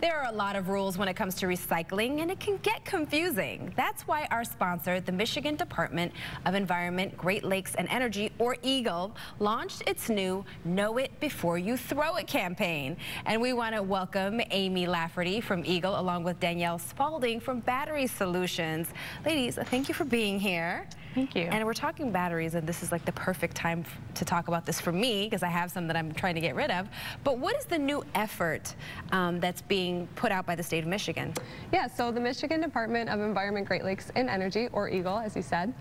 There are a lot of rules when it comes to recycling and it can get confusing. That's why our sponsor, the Michigan Department of Environment, Great Lakes and Energy, or EGLE, launched its new Know It Before You Throw It campaign. And we want to welcome Amy Lafferty from EGLE along with Danielle Spalding from Battery Solutions. Ladies, thank you for being here. Thank you. And we're talking batteries, and this is like the perfect time to talk about this for me because I have some that I'm trying to get rid of. But what is the new effort um, that's being put out by the state of Michigan? Yeah, so the Michigan Department of Environment, Great Lakes and Energy, or EGLE, as you said,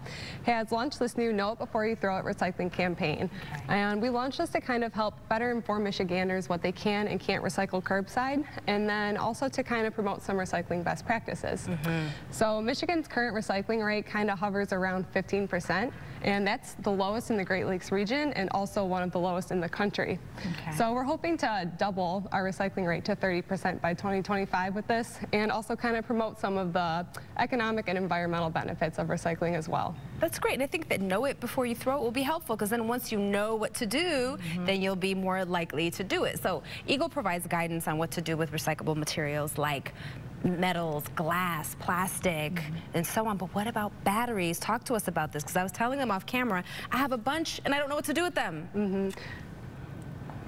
has launched this new Know It Before You Throw It recycling campaign. Okay. And we launched this to kind of help better inform Michiganders what they can and can't recycle curbside, and then also to kind of promote some recycling best practices. Mm -hmm. So Michigan's current recycling rate kind of hovers around 15%, and that's the lowest in the Great Lakes region and also one of the lowest in the country. Okay. So we're hoping to double our recycling rate to 30% by 2025 with this and also kind of promote some of the economic and environmental benefits of recycling as well. That's great. And I think that know it before you throw it will be helpful because then once you know what to do, mm -hmm. then you'll be more likely to do it. So EGLE provides guidance on what to do with recyclable materials like metals, glass, plastic, mm -hmm. and so on. But what about batteries? Talk to us about this because I was telling them off camera, I have a bunch and I don't know what to do with them. Mm -hmm.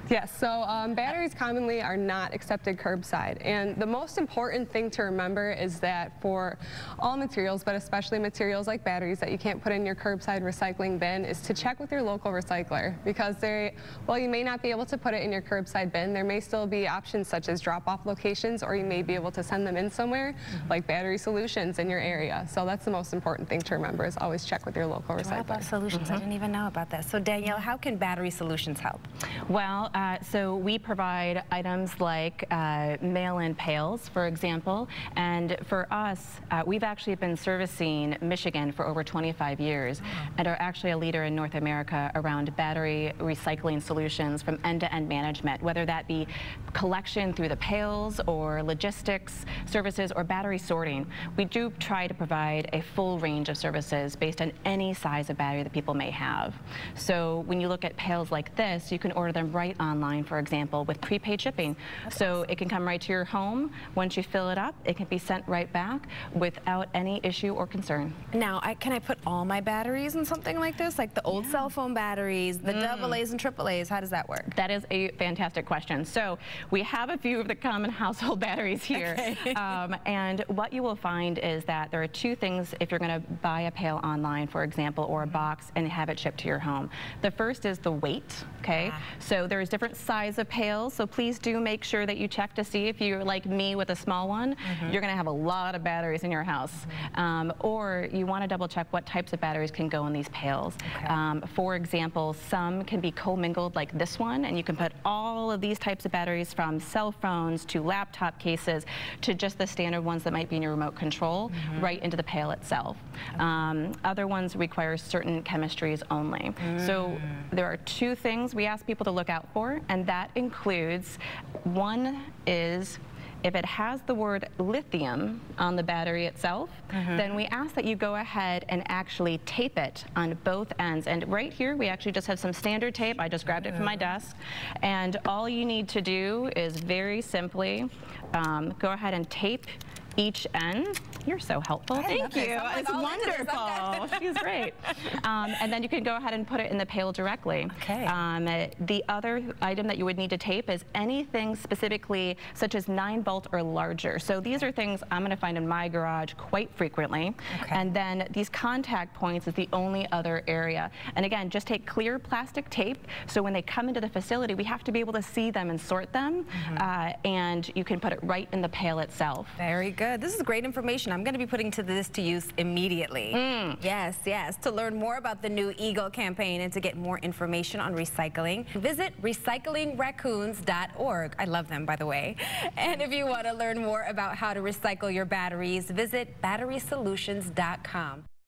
Yes, so um, batteries commonly are not accepted curbside. And the most important thing to remember is that for all materials, but especially materials like batteries that you can't put in your curbside recycling bin, is to check with your local recycler. Because they, while you may not be able to put it in your curbside bin, there may still be options such as drop-off locations, or you may be able to send them in somewhere, mm -hmm. like battery solutions in your area. So that's the most important thing to remember is always check with your local recycler. Drop-off solutions, mm -hmm. I mm-hmm. didn't even know about that. So Danielle, how can battery solutions help? Well, uh, so we provide items like uh, mail-in pails, for example, and for us, uh, we've actually been servicing Michigan for over 25 years and are actually a leader in North America around battery recycling solutions from end-to-end -end management, whether that be collection through the pails or logistics services or battery sorting. We do try to provide a full range of services based on any size of battery that people may have. So when you look at pails like this, you can order them right online for example, with prepaid shipping. So it can come right to your home. Once you fill it up, it can be sent right back without any issue or concern. Now, I, can I put all my batteries in something like this? Like the old yeah. cell phone batteries, the mm. double A's and triple A's, how does that work? That is a fantastic question. So we have a few of the common household batteries here. Okay. um, and what you will find is that there are two things if you're going to buy a pail online, for example, or a box and have it shipped to your home. The first is the weight, okay? Ah. So there's different sizes size of pails, so please do make sure that you check to see if you're like me with a small one, mm -hmm. you're going to have a lot of batteries in your house. Mm -hmm. um, or you want to double check what types of batteries can go in these pails. Okay. Um, for example, some can be commingled like this one, and you can put all of these types of batteries from cell phones to laptop cases to just the standard ones that might be in your remote control mm -hmm. right into the pail itself. Okay. Um, other ones require certain chemistries only. So mm. there are two things we ask people to look out for, and that includes, one is if it has the word lithium on the battery itself, mm -hmm. then we ask that you go ahead and actually tape it on both ends. And right here, we actually just have some standard tape. I just grabbed it from my mm-hmm. desk. And all you need to do is very simply um, go ahead and tape each end. You're so helpful. Thank you. It's wonderful. She's great. Um, and then you can go ahead and put it in the pail directly. Okay. Um, the other item that you would need to tape is anything specifically such as 9 volt or larger. So these are things I'm going to find in my garage quite frequently. Okay. And then these contact points is the only other area. And again, just take clear plastic tape so when they come into the facility, we have to be able to see them and sort them. Mm -hmm. uh, and you can put it right in the pail itself. Very good good. This is great information. I'm going to be putting to this to use immediately. Mm. Yes, yes. To learn more about the new EGLE campaign and to get more information on recycling, visit recyclingraccoons.org. I love them, by the way. And if you want to learn more about how to recycle your batteries, visit batterysolutions.com.